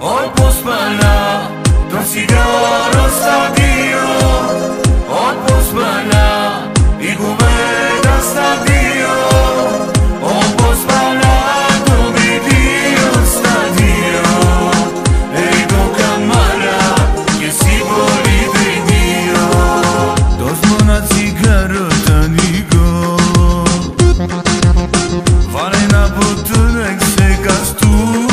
Όπως меня, το σιγάρο στα δύο Όπως μανά η κουβέντα στα δύο Όπως μανά το βιβλίο στα δύο Εγώ καμάρα και εσύ πολύ τρινίο το μου ένα τσιγάρο τ' ανοίγω Βάλε ένα ποτό να ξεκαστούν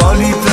华丽。